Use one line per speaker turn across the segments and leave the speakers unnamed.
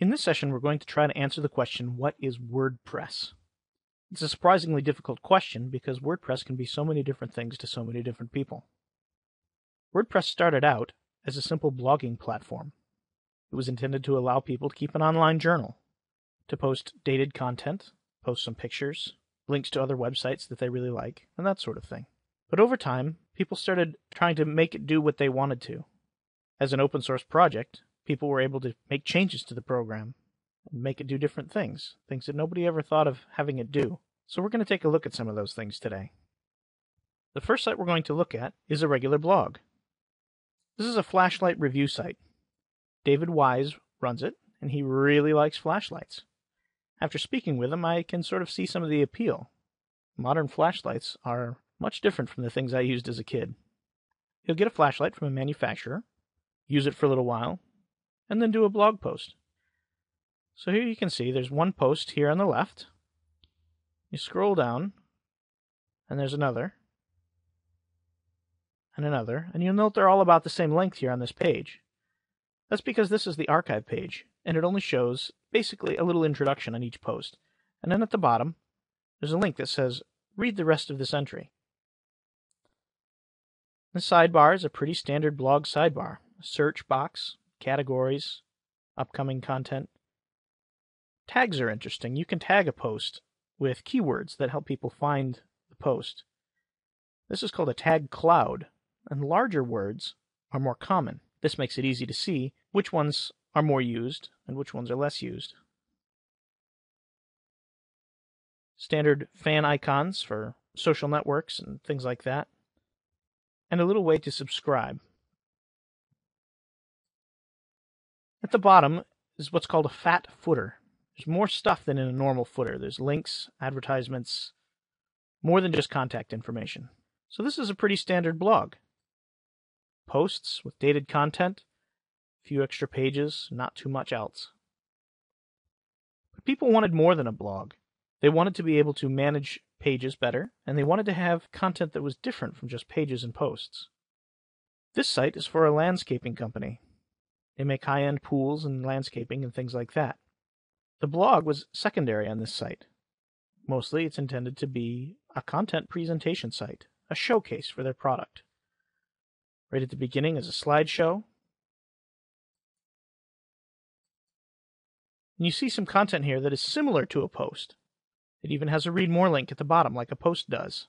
In this session, we're going to try to answer the question, what is WordPress? It's a surprisingly difficult question because WordPress can be so many different things to so many different people. WordPress started out as a simple blogging platform. It was intended to allow people to keep an online journal, to post dated content, post some pictures, links to other websites that they really like, and that sort of thing. But over time, people started trying to make it do what they wanted to. As an open source project, people were able to make changes to the program and make it do different things, things that nobody ever thought of having it do. So we're going to take a look at some of those things today. The first site we're going to look at is a regular blog. This is a flashlight review site. David Wise runs it, and he really likes flashlights. After speaking with him, I can sort of see some of the appeal. Modern flashlights are much different from the things I used as a kid. You'll get a flashlight from a manufacturer, use it for a little while, and then do a blog post. So here you can see there's one post here on the left. You scroll down, and there's another, and another, and you'll note they're all about the same length here on this page. That's because this is the archive page, and it only shows basically a little introduction on each post. And then at the bottom, there's a link that says, read the rest of this entry. The sidebar is a pretty standard blog sidebar. Search box, categories, upcoming content. Tags are interesting. You can tag a post with keywords that help people find the post. This is called a tag cloud, and larger words are more common. This makes it easy to see which ones are more used and which ones are less used. Standard fan icons for social networks and things like that. And a little way to subscribe. At the bottom is what's called a fat footer. There's more stuff than in a normal footer. There's links, advertisements, more than just contact information. So this is a pretty standard blog. Posts with dated content, a few extra pages, not too much else. But people wanted more than a blog. They wanted to be able to manage pages better, and they wanted to have content that was different from just pages and posts. This site is for a landscaping company. They make high end pools and landscaping and things like that. The blog was secondary on this site. Mostly it's intended to be a content presentation site, a showcase for their product. Right at the beginning is a slideshow. And you see some content here that is similar to a post. It even has a read more link at the bottom, like a post does.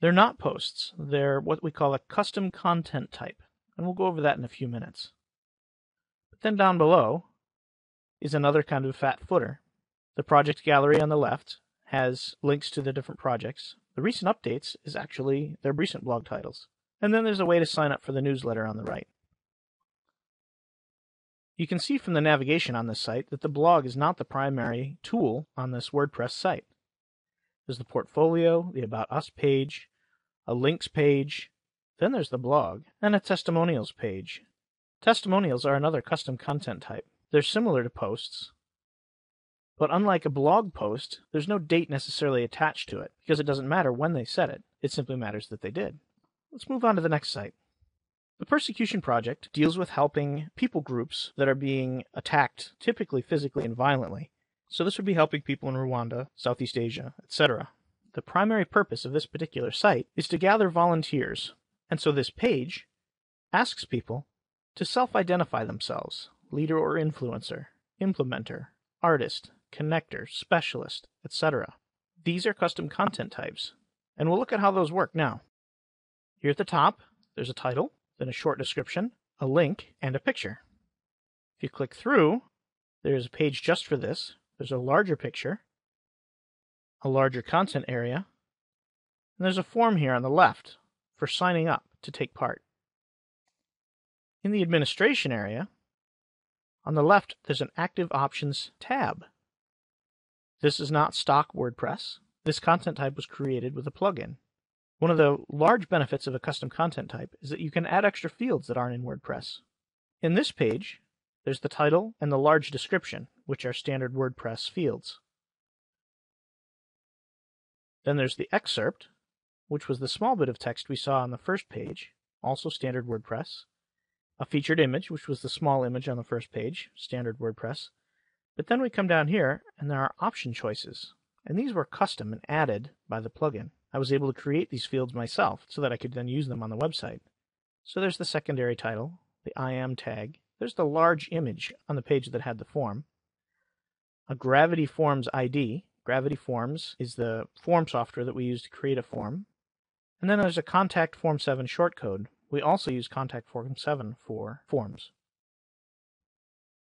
They're not posts, they're what we call a custom content type, and we'll go over that in a few minutes. Then down below is another kind of fat footer. The project gallery on the left has links to the different projects. The recent updates is actually their recent blog titles. And then there's a way to sign up for the newsletter on the right. You can see from the navigation on this site that the blog is not the primary tool on this WordPress site. There's the portfolio, the About Us page, a links page, then there's the blog, and a testimonials page. Testimonials are another custom content type. They're similar to posts, but unlike a blog post, there's no date necessarily attached to it because it doesn't matter when they said it. It simply matters that they did. Let's move on to the next site. The Persecution Project deals with helping people groups that are being attacked, typically physically and violently. So this would be helping people in Rwanda, Southeast Asia, etc. The primary purpose of this particular site is to gather volunteers, and so this page asks people to self-identify themselves, leader or influencer, implementer, artist, connector, specialist, etc. These are custom content types, and we'll look at how those work now. Here at the top, there's a title, then a short description, a link, and a picture. If you click through, there's a page just for this. There's a larger picture, a larger content area, and there's a form here on the left for signing up to take part. In the administration area, on the left, there's an Active Options tab. This is not stock WordPress. This content type was created with a plugin. One of the large benefits of a custom content type is that you can add extra fields that aren't in WordPress. In this page, there's the title and the large description, which are standard WordPress fields. Then there's the excerpt, which was the small bit of text we saw on the first page, also standard WordPress a featured image, which was the small image on the first page, standard WordPress, But then we come down here and there are option choices. And these were custom and added by the plugin. I was able to create these fields myself so that I could then use them on the website. So there's the secondary title, the I am tag. There's the large image on the page that had the form. A Gravity Forms ID. Gravity Forms is the form software that we use to create a form. And then there's a Contact Form 7 shortcode. We also use Contact Form 7 for forms.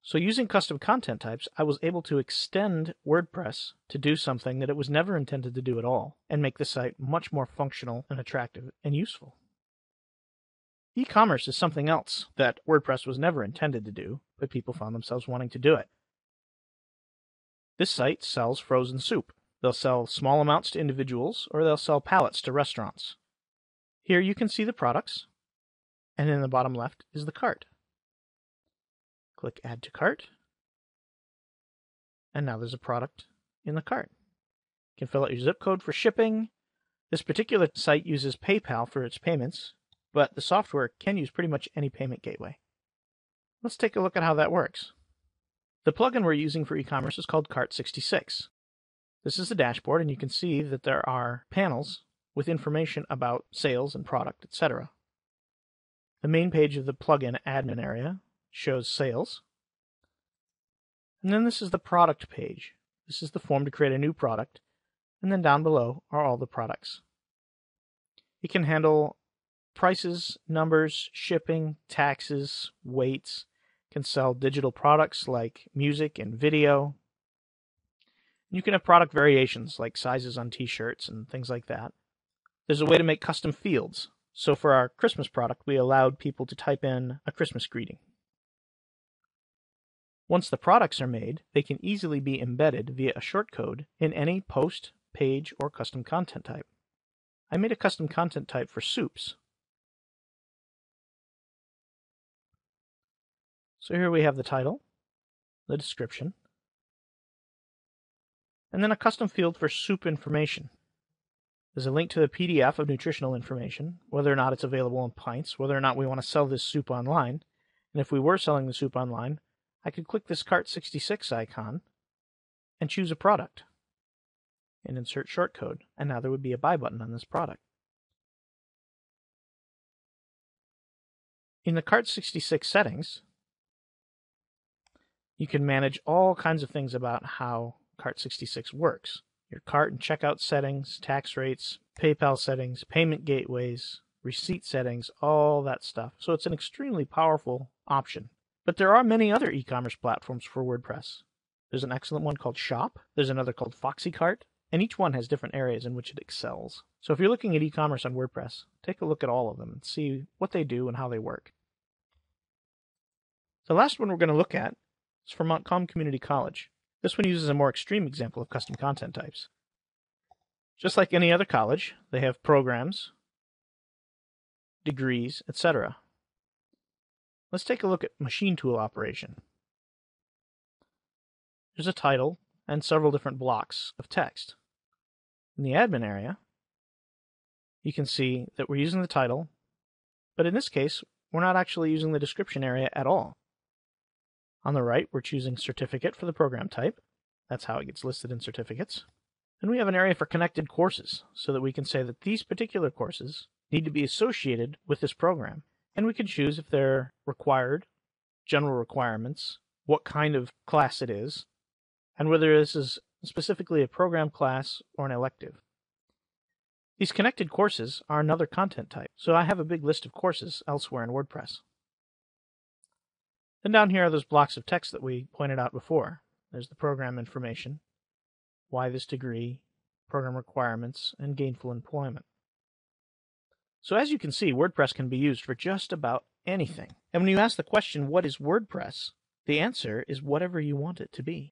So using custom content types, I was able to extend WordPress to do something that it was never intended to do at all and make the site much more functional and attractive and useful. E-commerce is something else that WordPress was never intended to do, but people found themselves wanting to do it. This site sells frozen soup. They'll sell small amounts to individuals or they'll sell pallets to restaurants. Here you can see the products, and in the bottom left is the cart. Click Add to Cart. And now there's a product in the cart. You can fill out your zip code for shipping. This particular site uses PayPal for its payments, but the software can use pretty much any payment gateway. Let's take a look at how that works. The plugin we're using for e-commerce is called Cart66. This is the dashboard, and you can see that there are panels with information about sales and product, etc. The main page of the plugin admin area shows sales. And then this is the product page. This is the form to create a new product. And then down below are all the products. It can handle prices, numbers, shipping, taxes, weights. Can sell digital products like music and video. You can have product variations like sizes on t-shirts and things like that. There's a way to make custom fields. So for our Christmas product, we allowed people to type in a Christmas greeting. Once the products are made, they can easily be embedded via a shortcode in any post, page, or custom content type. I made a custom content type for soups. So here we have the title, the description, and then a custom field for soup information. There's a link to the PDF of nutritional information, whether or not it's available in pints, whether or not we want to sell this soup online, and if we were selling the soup online, I could click this Cart66 icon and choose a product and insert shortcode, and now there would be a buy button on this product. In the Cart66 settings, you can manage all kinds of things about how Cart66 works. Your cart and checkout settings, tax rates, PayPal settings, payment gateways, receipt settings, all that stuff. So it's an extremely powerful option. But there are many other e-commerce platforms for WordPress. There's an excellent one called Shopp. There's another called FoxyCart, and each one has different areas in which it excels. So if you're looking at e-commerce on WordPress, take a look at all of them and see what they do and how they work. The last one we're going to look at is from Montcalm Community College. This one uses a more extreme example of custom content types. Just like any other college, they have programs, degrees, etc. Let's take a look at machine tool operation. There's a title and several different blocks of text. In the admin area, you can see that we're using the title, but in this case, we're not actually using the description area at all. On the right, we're choosing certificate for the program type. That's how it gets listed in certificates. And we have an area for connected courses so that we can say that these particular courses need to be associated with this program. And we can choose if they're required, general requirements, what kind of class it is, and whether this is specifically a program class or an elective. These connected courses are another content type, so I have a big list of courses elsewhere in WordPress. Then down here are those blocks of text that we pointed out before. There's the program information, why this degree, program requirements, and gainful employment. So as you can see, WordPress can be used for just about anything. And when you ask the question, what is WordPress? The answer is whatever you want it to be.